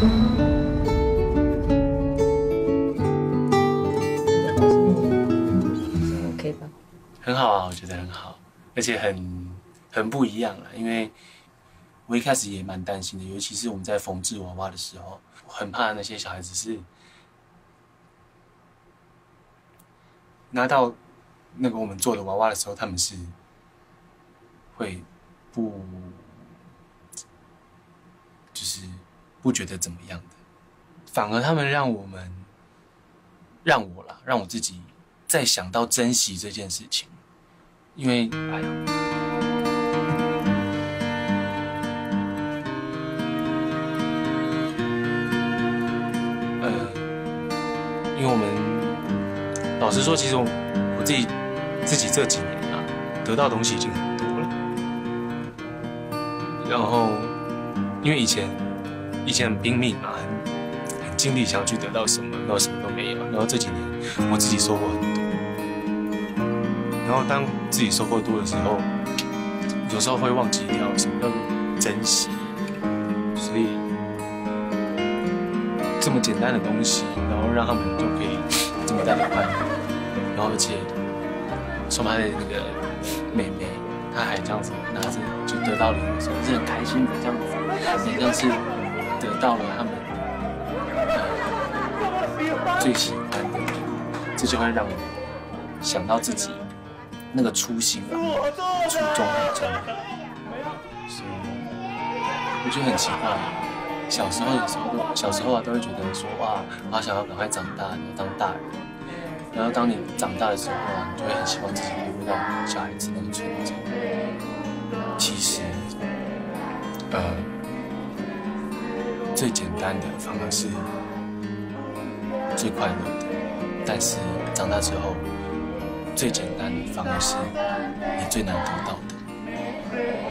OK 吧？很好啊，我觉得很好，而且很很不一样了。因为我一开始也蛮担心的，尤其是我们在缝制娃娃的时候，很怕那些小孩子是拿到那个我们做的娃娃的时候，他们是会不就是不觉得怎么样的，反而他们让我们让我啦，让我自己再想到珍惜这件事情，因为哎呀。呃，因为我们老实说，其实我我自己自己这几年啊，得到的东西已经很多了。然后，因为以前以前很拼命嘛，很很尽力想要去得到什么，然后什么都没有。然后这几年我自己收获很多。然后当自己收获多的时候，有时候会忘记掉什么叫做珍惜。所以这么简单的东西，然后让他们都可以这么大的快乐，然后而且说他的那个妹妹，她还这样子拿着就得到礼物的时候，是很开心的这样子，很像是得到了他们最喜欢的，这就会让我想到自己那个初心啊，初衷很重要，所以我觉得很奇怪。小时候有时候都小时候啊，都会觉得说哇，我好想要赶快长大，你要当大人。然后当你长大的时候啊，你就会很希望自己回归到小孩子那个纯真。其实，呃，最简单的反而是最快乐的但是长大之后最简单的反而是你最难得到的。